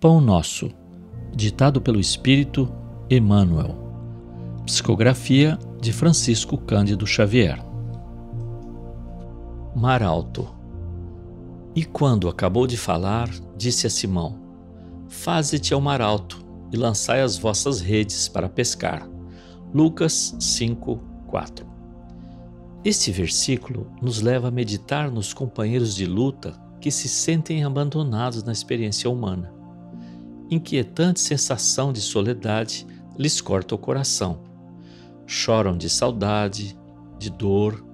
Pão Nosso, ditado pelo Espírito Emmanuel. Psicografia de Francisco Cândido Xavier. Mar Alto. E quando acabou de falar, disse a Simão: Faze-te ao mar alto e lançai as vossas redes para pescar. Lucas 5, 4. Este versículo nos leva a meditar nos companheiros de luta que se sentem abandonados na experiência humana. Inquietante sensação de soledade lhes corta o coração. Choram de saudade, de dor,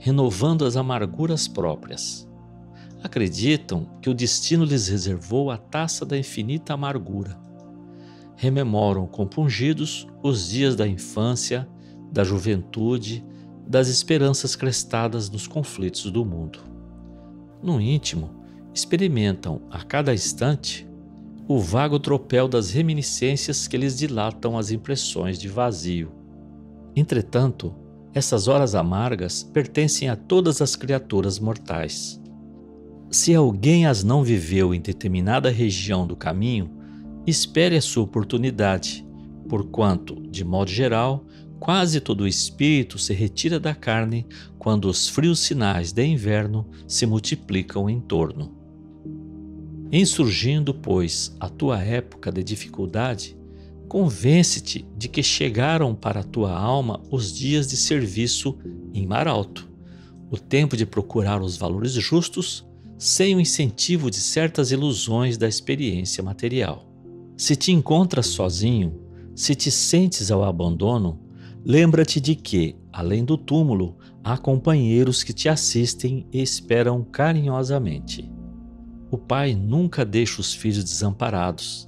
renovando as amarguras próprias. Acreditam que o destino lhes reservou a taça da infinita amargura. Rememoram compungidos os dias da infância, da juventude, das esperanças crestadas nos conflitos do mundo. No íntimo, experimentam a cada instante o vago tropel das reminiscências que lhes dilatam as impressões de vazio. Entretanto, essas horas amargas pertencem a todas as criaturas mortais. Se alguém as não viveu em determinada região do caminho, espere a sua oportunidade, porquanto, de modo geral, Quase todo o espírito se retira da carne quando os frios sinais de inverno se multiplicam em torno. Em surgindo, pois, a tua época de dificuldade, convence-te de que chegaram para a tua alma os dias de serviço em mar alto, o tempo de procurar os valores justos sem o incentivo de certas ilusões da experiência material. Se te encontras sozinho, se te sentes ao abandono, Lembra-te de que, além do túmulo, há companheiros que te assistem e esperam carinhosamente. O pai nunca deixa os filhos desamparados.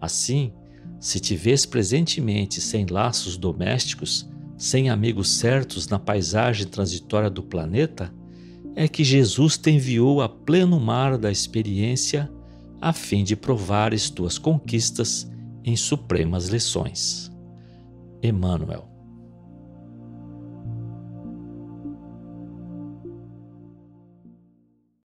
Assim, se te vês presentemente sem laços domésticos, sem amigos certos na paisagem transitória do planeta, é que Jesus te enviou a pleno mar da experiência a fim de provares tuas conquistas em supremas lições. Emmanuel